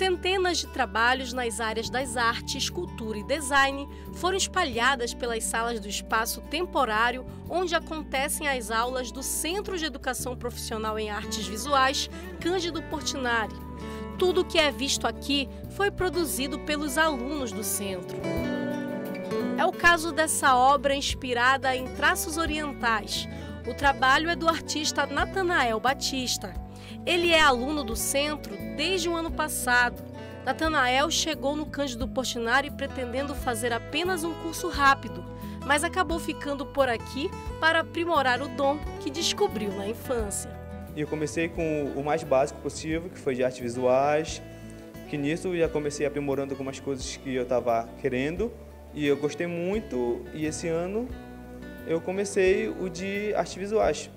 Centenas de trabalhos nas áreas das artes, cultura e design foram espalhadas pelas salas do espaço temporário onde acontecem as aulas do Centro de Educação Profissional em Artes Visuais Cândido Portinari. Tudo o que é visto aqui foi produzido pelos alunos do centro. É o caso dessa obra inspirada em traços orientais. O trabalho é do artista Natanael Batista. Ele é aluno do centro desde o ano passado. Natanael chegou no Cândido Portinari pretendendo fazer apenas um curso rápido, mas acabou ficando por aqui para aprimorar o dom que descobriu na infância. Eu comecei com o mais básico possível, que foi de artes visuais, que nisso já comecei aprimorando algumas coisas que eu estava querendo e eu gostei muito e esse ano eu comecei o de artes visuais,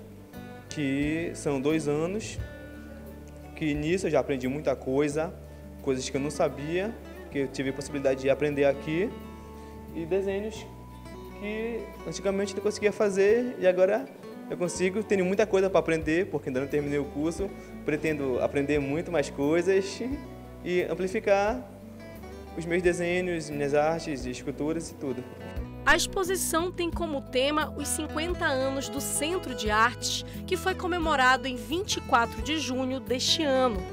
que são dois anos que nisso eu já aprendi muita coisa, coisas que eu não sabia, que eu tive a possibilidade de aprender aqui, e desenhos que antigamente não conseguia fazer e agora eu consigo, tenho muita coisa para aprender, porque ainda não terminei o curso, pretendo aprender muito mais coisas e amplificar os meus desenhos, minhas artes, esculturas e tudo. A exposição tem como tema os 50 anos do Centro de Artes, que foi comemorado em 24 de junho deste ano.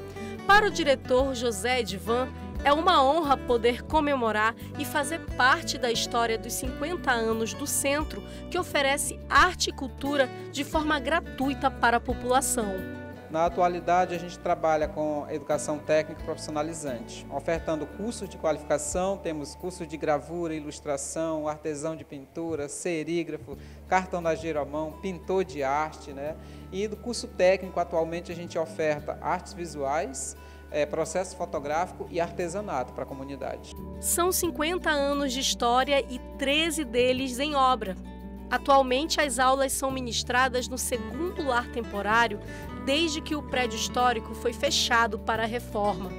Para o diretor José Edvan, é uma honra poder comemorar e fazer parte da história dos 50 anos do centro, que oferece arte e cultura de forma gratuita para a população. Na atualidade, a gente trabalha com educação técnica profissionalizante, ofertando cursos de qualificação, temos cursos de gravura, ilustração, artesão de pintura, serígrafo, cartonageiro à mão, pintor de arte, né? E do curso técnico, atualmente, a gente oferta artes visuais, é, processo fotográfico e artesanato para a comunidade. São 50 anos de história e 13 deles em obra. Atualmente, as aulas são ministradas no segundo lar temporário desde que o prédio histórico foi fechado para a reforma.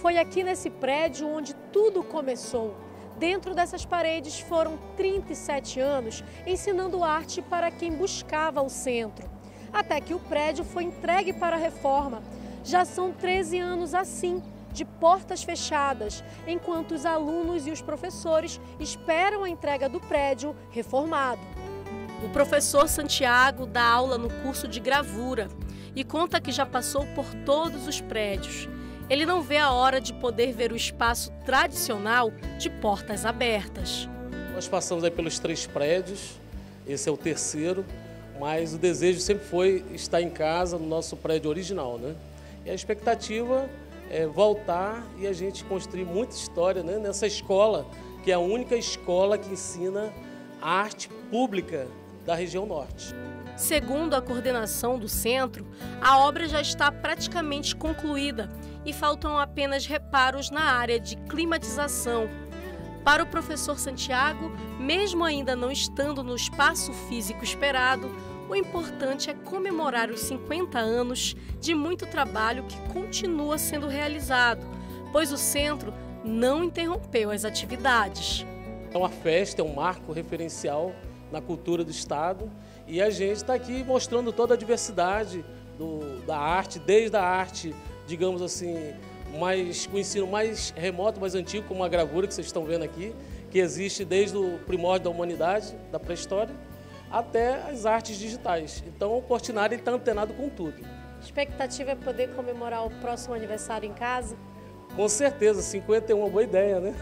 Foi aqui nesse prédio onde tudo começou. Dentro dessas paredes foram 37 anos ensinando arte para quem buscava o centro. Até que o prédio foi entregue para a reforma. Já são 13 anos assim, de portas fechadas, enquanto os alunos e os professores esperam a entrega do prédio reformado. O professor Santiago dá aula no curso de gravura e conta que já passou por todos os prédios. Ele não vê a hora de poder ver o espaço tradicional de portas abertas. Nós passamos aí pelos três prédios, esse é o terceiro, mas o desejo sempre foi estar em casa, no nosso prédio original, né? E a expectativa é, voltar e a gente construir muita história né, nessa escola, que é a única escola que ensina arte pública da região norte. Segundo a coordenação do centro, a obra já está praticamente concluída e faltam apenas reparos na área de climatização. Para o professor Santiago, mesmo ainda não estando no espaço físico esperado, o importante é comemorar os 50 anos de muito trabalho que continua sendo realizado, pois o centro não interrompeu as atividades. É uma festa, é um marco referencial na cultura do Estado e a gente está aqui mostrando toda a diversidade do, da arte, desde a arte, digamos assim, mais, o ensino mais remoto, mais antigo, como a gravura que vocês estão vendo aqui, que existe desde o primórdio da humanidade, da pré-história, até as artes digitais. Então o Portinari está antenado com tudo. A expectativa é poder comemorar o próximo aniversário em casa? Com certeza, 51 é uma boa ideia, né?